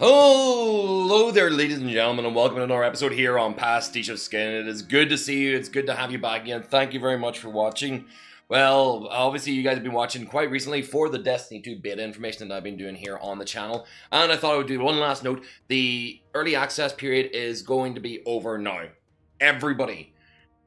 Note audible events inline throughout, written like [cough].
Hello there, ladies and gentlemen, and welcome to another episode here on Pastiche of Skin. It is good to see you. It's good to have you back again. Thank you very much for watching. Well, obviously, you guys have been watching quite recently for the Destiny 2 beta information that I've been doing here on the channel. And I thought I would do one last note. The early access period is going to be over now. Everybody,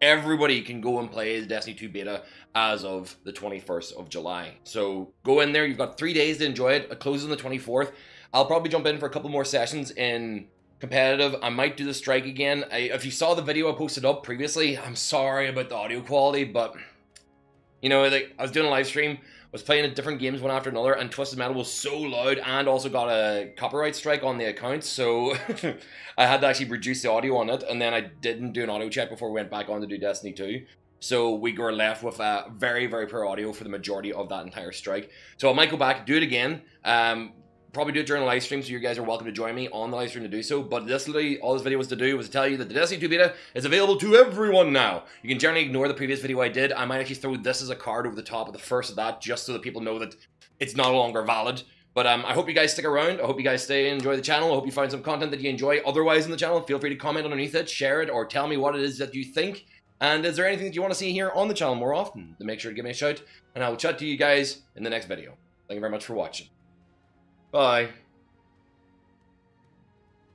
everybody can go and play Destiny 2 beta as of the 21st of July. So go in there. You've got three days to enjoy it. It closes on the 24th. I'll probably jump in for a couple more sessions in competitive. I might do the strike again. I, if you saw the video I posted up previously, I'm sorry about the audio quality, but you know, like I was doing a live stream, was playing different games one after another, and Twisted Metal was so loud and also got a copyright strike on the account, so [laughs] I had to actually reduce the audio on it, and then I didn't do an audio check before we went back on to do Destiny 2. So we were left with a very, very poor audio for the majority of that entire strike. So I might go back, do it again. Um, probably do it during a live stream, so you guys are welcome to join me on the live stream to do so. But this literally, all this video was to do was to tell you that the Destiny 2 beta is available to everyone now. You can generally ignore the previous video I did. I might actually throw this as a card over the top of the first of that, just so that people know that it's no longer valid. But um, I hope you guys stick around. I hope you guys stay and enjoy the channel. I hope you find some content that you enjoy otherwise in the channel. Feel free to comment underneath it, share it, or tell me what it is that you think. And is there anything that you want to see here on the channel more often? Then make sure to give me a shout, and I will chat to you guys in the next video. Thank you very much for watching. Bye.